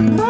Bye.